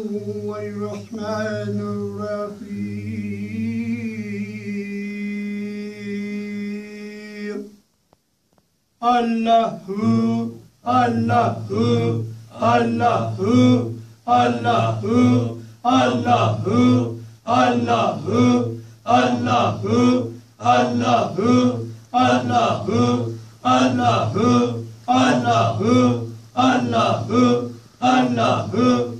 هو الرحمن الرحيم الله الله الله الله الله الله الله الله الله الله الله الله الله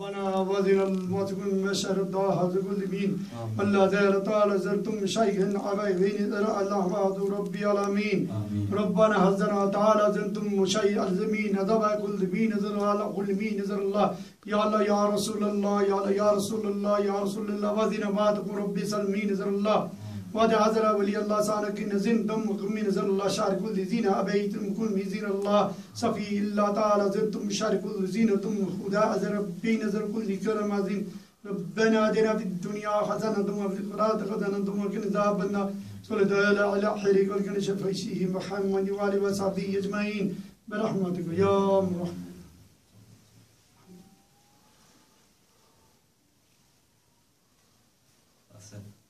ربنا الموت كل مشهر الدعاء كل مين الله دار تعالى زرتم شيئا عبايبين ذرا الله بعد ربي العالمين. ربنا هزنا تعالى زرتم شيء الزمين هذا كل مين ذرا على كل مين ذر الله. يا الله يا رسول الله يا الله يا رسول الله يا رسول الله وذنا بعد ربي سلمين ذر الله. وادي عزرا ولي الله سانك نزين دم غمي نزل الله شارك كل أبيت مكون من الله صفي الله تعالى زرتم شعر كل زينة تم خدا عزرا بي نزل كل كرم عظيم. ربنا آتنا في الدنيا حسنا دم في الآخرة حسنة دم عذاب النار. صلى الله على حريق وقنا شفيشه محمد وآله وصحبه أجمعين. برحمتك يا مرحمة That's it.